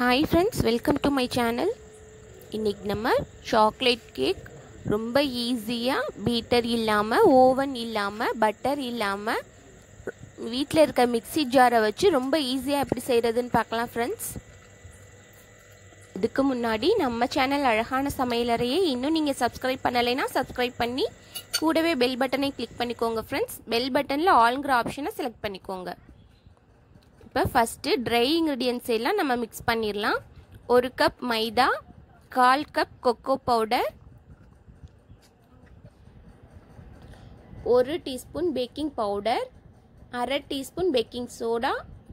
Hi friends welcome to my channel இன்றைக்கி நம்ம chocolate cake ரொம்ப ஈஸியாக பீட்டர் இல்லாமல் ஓவன் இல்லாமல் பட்டர் இல்லாமல் வீட்டில் இருக்க மிக்ஸி ஜாரை வச்சு ரொம்ப ஈஸியாக எப்படி செய்கிறதுன்னு பார்க்கலாம் ஃப்ரெண்ட்ஸ் இதுக்கு முன்னாடி நம்ம சேனல் அழகான சமையலறையை இன்னும் நீங்கள் சப்ஸ்கிரைப் பண்ணலைன்னா சப்ஸ்கிரைப் பண்ணி கூடவே பெல் பட்டனை கிளிக் பண்ணிக்கோங்க ஃப்ரெண்ட்ஸ் பெல் பட்டனில் ஆல்ங்கிற ஆப்ஷனை செலக்ட் பண்ணிக்கோங்க. இப்போ ஃபஸ்ட்டு ட்ரை இன்க்ரீடியன்ஸ் எல்லாம் நம்ம மிக்ஸ் பண்ணிடலாம். ஒரு கப் மைதா கால் கப் கொக்கோ பவுடர் ஒரு டீஸ்பூன் பேக்கிங் பவுடர் அரை டீஸ்பூன் பேக்கிங் சோடா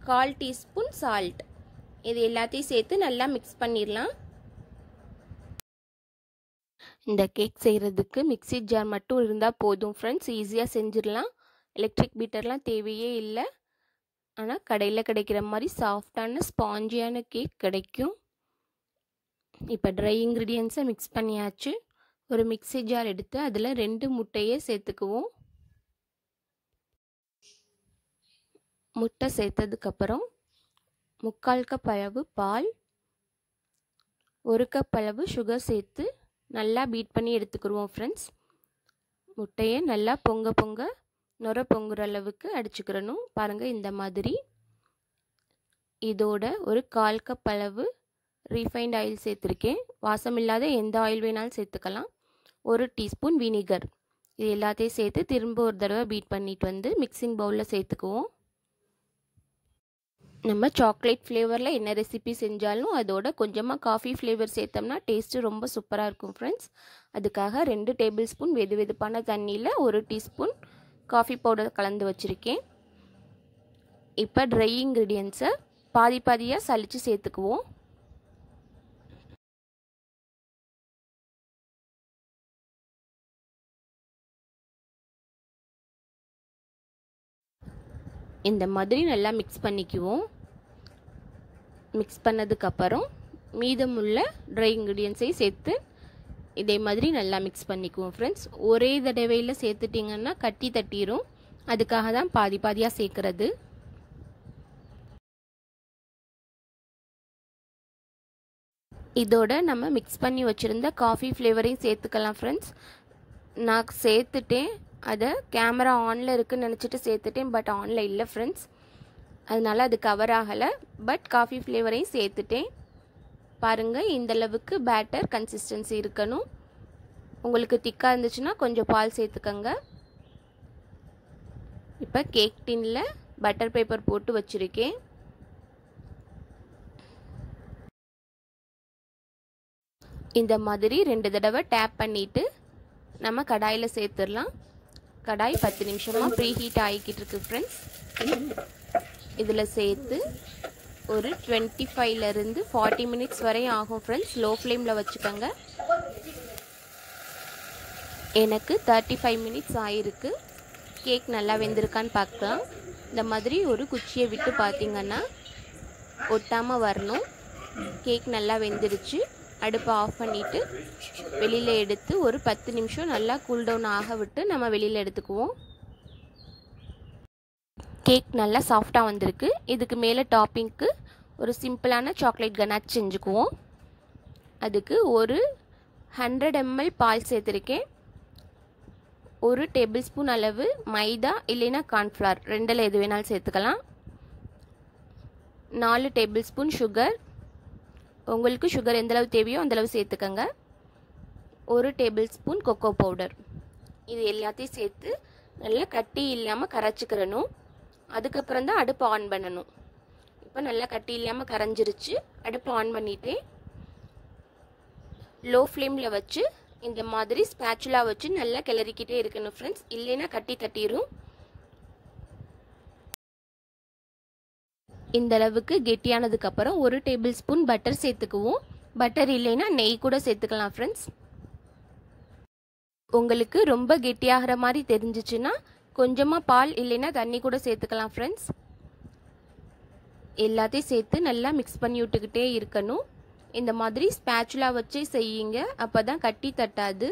கால் டீஸ்பூன் சால்ட் இது எல்லாத்தையும் சேர்த்து நல்லா மிக்ஸ் பண்ணிடலாம். இந்த கேக் செய்கிறதுக்கு மிக்ஸி ஜார் மட்டும் இருந்தால் போதும் ஃப்ரெண்ட்ஸ் ஈஸியாக செஞ்சிடலாம். எலக்ட்ரிக் பீட்டர்லாம் தேவையே இல்லை. ஆனால் கடையில் கிடைக்கிற மாதிரி சாஃப்டான ஸ்பாஞ்சியான கேக் கிடைக்கும். இப்போ ட்ரை இன்க்ரீடியன்ஸை மிக்ஸ் பண்ணியாச்சு. ஒரு மிக்ஸி ஜார் எடுத்து அதில் ரெண்டு முட்டையை சேர்த்துக்குவோம். முட்டை சேர்த்ததுக்கப்புறம் முக்கால் கப் அளவு பால் ஒரு கப் அளவு சுகர் சேர்த்து நல்லா பீட் பண்ணி எடுத்துக்கிடுவோம் ஃப்ரெண்ட்ஸ் முட்டையை நல்லா பொங்க பொங்க நுர பொங்குற அளவுக்கு அடிச்சுக்கிறணும். பாருங்கள் இந்த மாதிரி. இதோட ஒரு கால் கப் அளவு ரீஃபைண்ட் ஆயில் சேர்த்துருக்கேன். வாசம் இல்லாத எந்த ஆயில் வேணாலும் சேர்த்துக்கலாம். ஒரு டீஸ்பூன் வினிகர் இது எல்லாத்தையும் சேர்த்து திரும்ப ஒரு தடவை பீட் பண்ணிட்டு வந்து மிக்சிங் பவுலில் சேர்த்துக்குவோம். நம்ம சாக்லேட் ஃப்ளேவரில் என்ன ரெசிபி செஞ்சாலும் அதோட கொஞ்சமாக காஃபி ஃப்ளேவர் சேர்த்தோம்னா டேஸ்ட்டு ரொம்ப சூப்பராக இருக்கும் ஃப்ரெண்ட்ஸ் அதுக்காக ரெண்டு டேபிள் ஸ்பூன் வெது வெதுப்பான தண்ணியில் ஒரு டீஸ்பூன் காஃபி பவுடர் கலந்து வச்சுருக்கேன். இப்போ ட்ரை இன்க்ரீடியன்ட்ஸை பாதி பாதியாக சளிச்சு சேர்த்துக்குவோம். இந்த மாதிரி நல்லா மிக்ஸ் பண்ணிக்குவோம். மிக்ஸ் பண்ணதுக்கப்புறம் மீதமுள்ள ட்ரை இன்க்ரீடியன்ஸையும் சேர்த்து இதே மாதிரி நல்லா மிக்ஸ் பண்ணிக்குவோம் ஃப்ரெண்ட்ஸ் ஒரே தடவையில் சேர்த்துட்டிங்கன்னா கட்டி தட்டிடும் அதுக்காக தான் பாதி பாதியாக சேர்க்குறது. இதோட நம்ம மிக்ஸ் பண்ணி வச்சுருந்த காஃபி ஃப்ளேவரையும் சேர்த்துக்கலாம் ஃப்ரெண்ட்ஸ் நான் சேர்த்துட்டேன். அதை கேமரா ஆனில் இருக்குன்னு நினச்சிட்டு சேர்த்துட்டேன் பட் ஆனில் இல்லை ஃப்ரெண்ட்ஸ் அதனால் அது கவர் ஆகலை. பட் காஃபி ஃப்ளேவரையும் சேர்த்துட்டேன். பாருங்கள் இந்தளவுக்கு பேட்டர் கன்சிஸ்டன்சி இருக்கணும். உங்களுக்கு திக்காக இருந்துச்சுன்னா கொஞ்சம் பால் சேர்த்துக்கங்க. இப்போ கேக் டின்னில் பட்டர் பேப்பர் போட்டு வச்சுருக்கேன். இந்த மாதிரி ரெண்டு தடவை டேப் பண்ணிவிட்டு நம்ம கடாயில் சேர்த்துடலாம். கடாய் பத்து நிமிஷமாக ப்ரீ ஹீட் ஆகிக்கிட்டு இருக்கு ஃப்ரெண்ட்ஸ் இதில் சேர்த்து ஒரு டுவெண்ட்டி ஃபைவ்லேருந்து ஃபார்ட்டி மினிட்ஸ் வரையும் ஆகும் ஃப்ரெண்ட்ஸ் லோ ஃப்ளேமில் வச்சுக்கோங்க. எனக்கு தேர்ட்டி ஃபைவ் மினிட்ஸ் ஆகிருக்கு கேக் நல்லா வெந்திருக்கான்னு பார்க்கலாம். இந்த மாதிரி ஒரு குச்சியை விட்டு பார்த்தீங்கன்னா ஒட்டாமல் வரணும். கேக் நல்லா வெந்துருச்சு. அடுப்பை ஆஃப் பண்ணிவிட்டு வெளியில் எடுத்து ஒரு பத்து நிமிஷம் நல்லா கூல்டவுன் ஆக விட்டு நம்ம வெளியில் எடுத்துக்குவோம். கேக் நல்லா சாஃப்டாக வந்திருக்கு. இதுக்கு மேலே டாப்பிங்க்கு ஒரு சிம்பிளான சாக்லேட் கனாச் செஞ்சுக்குவோம். அதுக்கு ஒரு ஹண்ட்ரட் எம்எல் பால் சேர்த்துருக்கேன். ஒரு டேபிள் ஸ்பூன் அளவு மைதா இல்லைன்னா கார்ன்ஃப்ளவர் ரெண்டில் எது வேணாலும் சேர்த்துக்கலாம். நாலு டேபிள் ஸ்பூன் சுகர் உங்களுக்கு சுகர் எந்தளவு தேவையோ அந்தளவு சேர்த்துக்கோங்க. ஒரு டேபிள் ஸ்பூன் கொக்கோ பவுடர் இது எல்லாத்தையும் சேர்த்து நல்லா கட்டி இல்லாமல் கரைச்சிக்கிறணும். அதுக்கப்புறம் தான் அடுப்பு ஆன் பண்ணணும். இப்போ நல்லா கட்டி இல்லாமல் கரைஞ்சிருச்சு. அடுப்பு ஆன் பண்ணிவிட்டு லோ ஃப்ளேமில் வச்சு இந்த மாதிரி ஸ்பேச்சுலா வச்சு நல்லா கிளறிக்கிட்டே இருக்கணும் ஃப்ரெண்ட்ஸ் இல்லைன்னா கட்டி தட்டிடும் இந்த அளவுக்கு கெட்டியானதுக்கப்புறம் ஒரு டேபிள் ஸ்பூன் பட்டர் சேர்த்துக்குவோம். பட்டர் இல்லைன்னா நெய் கூட சேர்த்துக்கலாம் ஃப்ரெண்ட்ஸ் உங்களுக்கு ரொம்ப கெட்டியாகிற மாதிரி தெரிஞ்சிச்சுன்னா கொஞ்சமாக பால் இல்லைன்னா தண்ணி கூட சேர்த்துக்கலாம் ஃப்ரெண்ட்ஸ் எல்லாத்தையும் சேர்த்து நல்லா மிக்ஸ் பண்ணி விட்டுக்கிட்டே இருக்கணும். இந்த மாதிரி ஸ்பேச்சுலா வச்சு செய்யுங்க. அப்போ தான் கட்டி தட்டாது.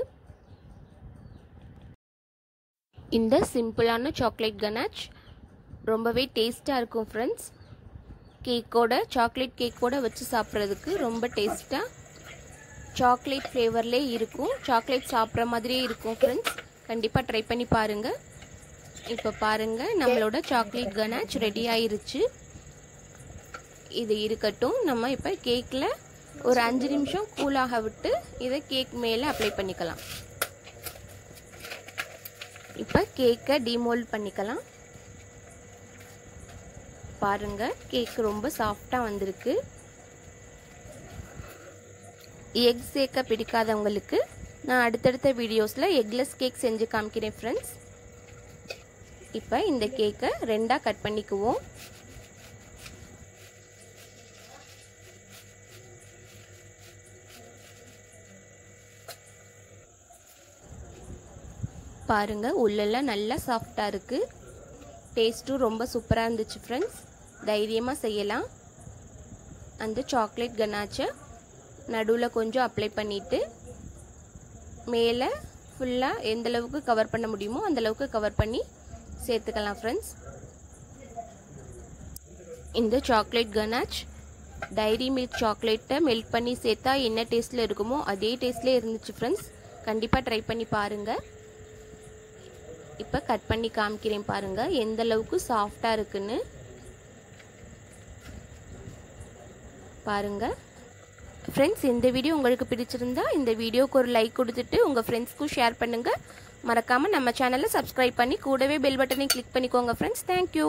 இந்த சிம்பிளான சாக்லேட் கனாச் ரொம்பவே டேஸ்ட்டாக இருக்கும் ஃப்ரெண்ட்ஸ் கேக்கோட சாக்லேட் கேக்கோட வச்சு சாப்பிட்றதுக்கு ரொம்ப டேஸ்ட்டாக சாக்லேட் ஃப்ளேவர்லே இருக்கும். சாக்லேட் சாப்பிட்ற மாதிரியே இருக்கும் ஃப்ரெண்ட்ஸ் கண்டிப்பாக ட்ரை பண்ணி பாருங்கள் இப்போ பாருங்கள் நம்மளோட சாக்லேட் கனாச் ரெடி ஆயிருச்சு. இது இருக்கட்டும் நம்ம இப்போ கேக்கில் ஒரு அஞ்சு நிமிஷம் கூலாக விட்டு இதை கேக் மேலே அப்ளை பண்ணிக்கலாம். இப்போ கேக்கை டிமோல்ட் பண்ணிக்கலாம். பாருங்க கேக் ரொம்ப சாஃப்டாக வந்திருக்கு. எக் சேர்க்க பிடிக்காதவங்களுக்கு நான் அடுத்தடுத்த வீடியோஸில் எக்லெஸ் கேக் செஞ்சு காமிக்கிறேன் ஃப்ரெண்ட்ஸ் இப்போ இந்த கேக்கை ரெண்டாக கட் பண்ணிக்குவோம். பாருங்க உள்ளெல்லாம் நல்லா சாஃப்டாக இருக்குது டேஸ்ட்டும் ரொம்ப சூப்பராக இருந்துச்சு ஃப்ரெண்ட்ஸ் தைரியமாக செய்யலாம். அந்த சாக்லேட் கனாச்சை நடுவில் கொஞ்சம் அப்ளை பண்ணிவிட்டு மேலே ஃபுல்லாக எந்தளவுக்கு கவர் பண்ண முடியுமோ அந்த அளவுக்கு கவர் பண்ணி சேர்த்துக்கலாம் ஃப்ரெண்ட்ஸ் இந்த சாக்லேட் கனாச் டைரி மில்க் சாக்லேட்டை மெல்ட் பண்ணி சேர்த்தா என்ன டேஸ்ட்டில் இருக்குமோ அதே டேஸ்ட்லேயே இருந்துச்சு ஃப்ரெண்ட்ஸ் கண்டிப்பாக ட்ரை பண்ணி பாருங்கள் இப்போ கட் பண்ணி காமிக்கிறேன் பாருங்கள் எந்த அளவுக்கு சாஃப்டாக இருக்குன்னு. பாருங்கள் ஃப்ரெண்ட்ஸ் இந்த வீடியோ உங்களுக்கு பிடிச்சிருந்தா இந்த வீடியோக்கு ஒரு லைக் கொடுத்துட்டு உங்கள் ஃப்ரெண்ட்ஸ்க்கும் ஷேர் பண்ணுங்கள் மறக்காமல் நம்ம சேனலை சப்ஸ்கிரைப் பண்ணி கூடவே பெல் பட்டனை கிளிக் பண்ணிக்கோங்க ஃப்ரெண்ட்ஸ் தேங்க்யூ